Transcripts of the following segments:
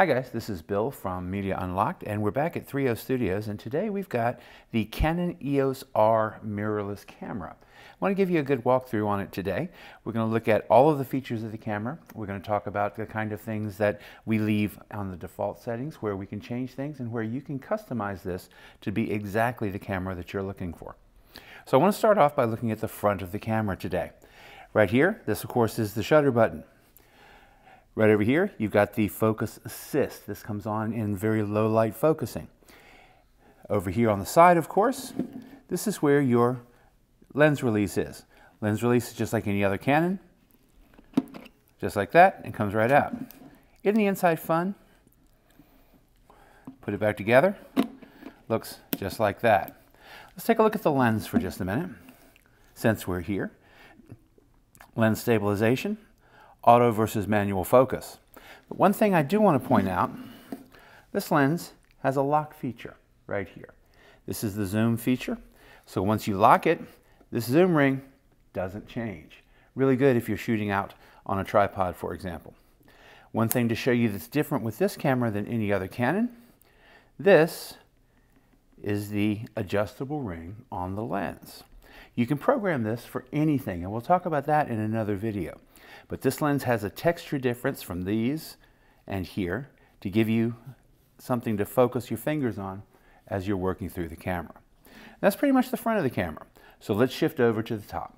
Hi guys, this is Bill from Media Unlocked and we're back at 3O Studios and today we've got the Canon EOS R mirrorless camera. I want to give you a good walkthrough on it today. We're going to look at all of the features of the camera. We're going to talk about the kind of things that we leave on the default settings where we can change things and where you can customize this to be exactly the camera that you're looking for. So I want to start off by looking at the front of the camera today. Right here, this of course is the shutter button. Right over here, you've got the focus assist. This comes on in very low light focusing. Over here on the side, of course, this is where your lens release is. Lens release is just like any other Canon, just like that, and comes right out. Isn't the inside fun? Put it back together, looks just like that. Let's take a look at the lens for just a minute, since we're here. Lens stabilization, auto versus manual focus. But one thing I do want to point out, this lens has a lock feature right here. This is the zoom feature. So once you lock it, this zoom ring doesn't change. Really good if you're shooting out on a tripod, for example. One thing to show you that's different with this camera than any other Canon, this is the adjustable ring on the lens. You can program this for anything, and we'll talk about that in another video. But this lens has a texture difference from these and here to give you something to focus your fingers on as you're working through the camera. That's pretty much the front of the camera. So let's shift over to the top.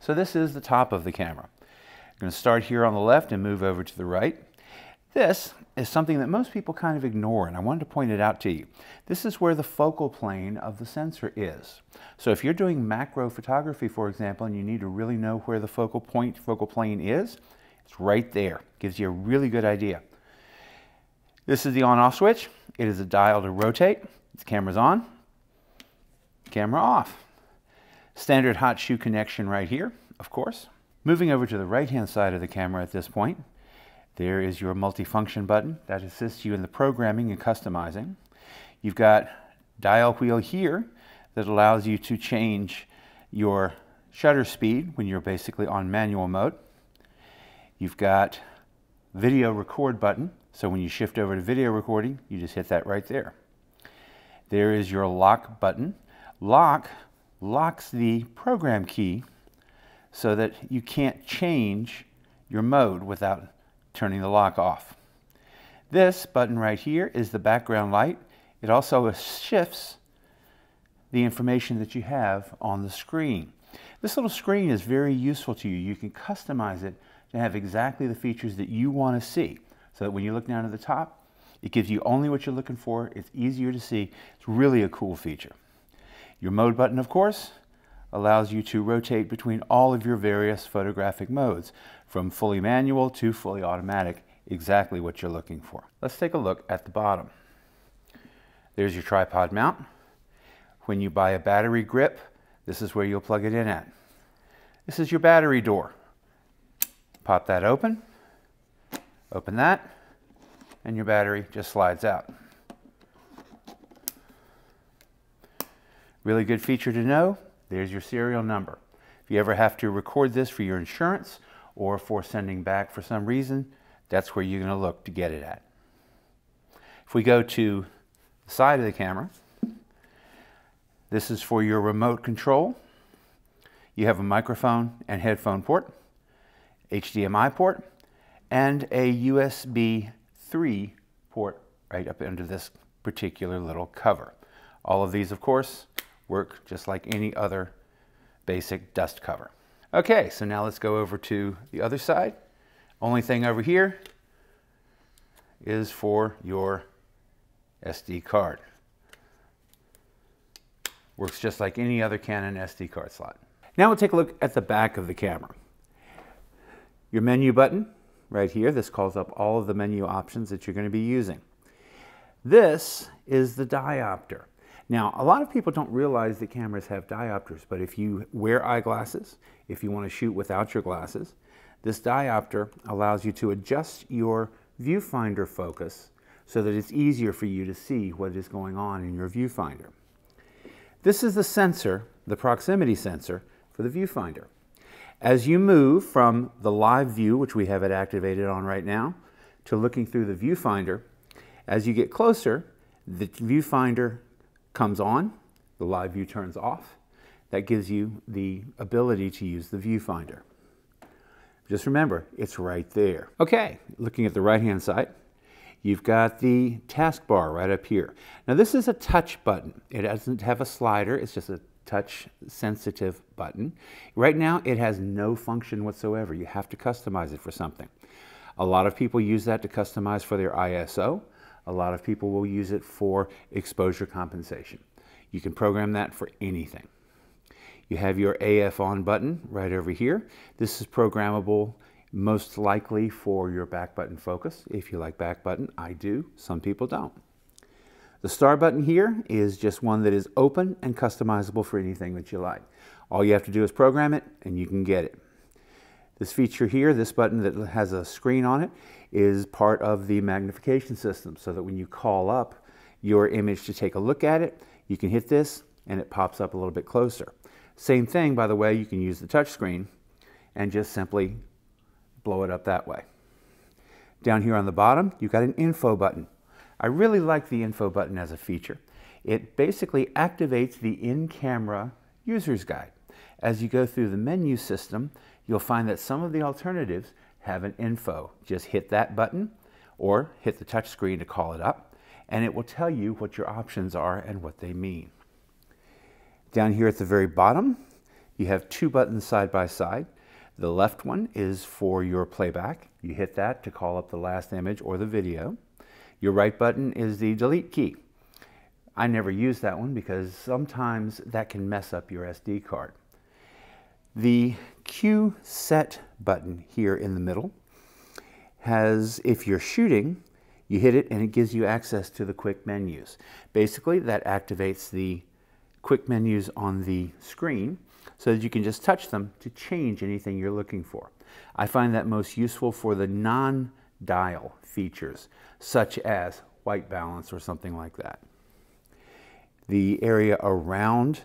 So this is the top of the camera. I'm going to start here on the left and move over to the right. This is something that most people kind of ignore, and I wanted to point it out to you. This is where the focal plane of the sensor is. So if you're doing macro photography, for example, and you need to really know where the focal point, focal plane is, it's right there. Gives you a really good idea. This is the on-off switch. It is a dial to rotate. The camera's on, camera off. Standard hot shoe connection right here, of course. Moving over to the right-hand side of the camera at this point, there is your multifunction button that assists you in the programming and customizing. You've got dial wheel here that allows you to change your shutter speed when you're basically on manual mode. You've got video record button. So when you shift over to video recording, you just hit that right there. There is your lock button. Lock locks the program key so that you can't change your mode without turning the lock off. This button right here is the background light. It also shifts the information that you have on the screen. This little screen is very useful to you. You can customize it to have exactly the features that you want to see so that when you look down at the top, it gives you only what you're looking for. It's easier to see. It's really a cool feature. Your mode button, of course, allows you to rotate between all of your various photographic modes, from fully manual to fully automatic, exactly what you're looking for. Let's take a look at the bottom. There's your tripod mount. When you buy a battery grip, this is where you'll plug it in at. This is your battery door. Pop that open, open that, and your battery just slides out. Really good feature to know, there's your serial number. If you ever have to record this for your insurance or for sending back for some reason, that's where you're going to look to get it at. If we go to the side of the camera, this is for your remote control. You have a microphone and headphone port, HDMI port, and a USB 3 port right up under this particular little cover. All of these, of course, work just like any other basic dust cover. Okay, so now let's go over to the other side. Only thing over here is for your SD card. Works just like any other Canon SD card slot. Now we'll take a look at the back of the camera. Your menu button right here, this calls up all of the menu options that you're going to be using. This is the diopter. Now, a lot of people don't realize that cameras have diopters, but if you wear eyeglasses, if you want to shoot without your glasses, this diopter allows you to adjust your viewfinder focus so that it's easier for you to see what is going on in your viewfinder. This is the sensor, the proximity sensor for the viewfinder. As you move from the live view, which we have it activated on right now, to looking through the viewfinder. As you get closer, the viewfinder comes on, the live view turns off. That gives you the ability to use the viewfinder. Just remember, it's right there. Okay, looking at the right-hand side, you've got the touch bar right up here. Now this is a touch button. It doesn't have a slider, it's just a touch sensitive button. Right now it has no function whatsoever. You have to customize it for something. A lot of people use that to customize for their ISO. A lot of people will use it for exposure compensation. You can program that for anything. You have your AF on button right over here. This is programmable most likely for your back button focus. If you like back button, I do. Some people don't. The star button here is just one that is open and customizable for anything that you like. All you have to do is program it and you can get it. This feature here, this button that has a screen on it, is part of the magnification system so that when you call up your image to take a look at it, you can hit this and it pops up a little bit closer. Same thing, by the way, you can use the touch screen and just simply blow it up that way. Down here on the bottom, you've got an info button. I really like the info button as a feature. It basically activates the in-camera user's guide. As you go through the menu system, you'll find that some of the alternatives have an info. Just hit that button or hit the touch screen to call it up, and it will tell you what your options are and what they mean. Down here at the very bottom, you have two buttons side by side. The left one is for your playback. You hit that to call up the last image or the video. Your right button is the delete key. I never use that one because sometimes that can mess up your SD card. The Q set button here in the middle has, if you're shooting, you hit it and it gives you access to the quick menus. Basically, that activates the quick menus on the screen so that you can just touch them to change anything you're looking for. I find that most useful for the non-dial features, such as white balance or something like that. The area around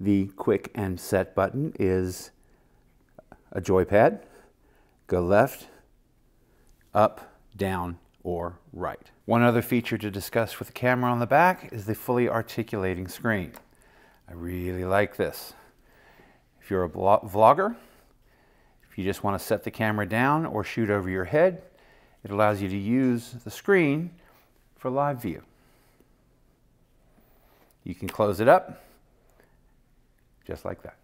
the quick and set button is a joypad. Go left, up, down, or right. One other feature to discuss with the camera on the back is the fully articulating screen. I really like this. If you're a vlogger, if you just want to set the camera down or shoot over your head, it allows you to use the screen for live view. You can close it up just like that.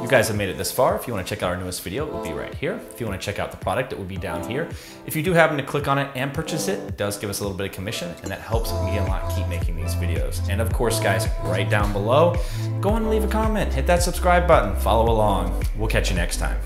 You guys have made it this far. If you want to check out our newest video, it will be right here. If you want to check out the product, it will be down here. If you do happen to click on it and purchase it, it does give us a little bit of commission and that helps me a lot keep making these videos. And of course, guys, right down below, go and leave a comment, hit that subscribe button, follow along. We'll catch you next time.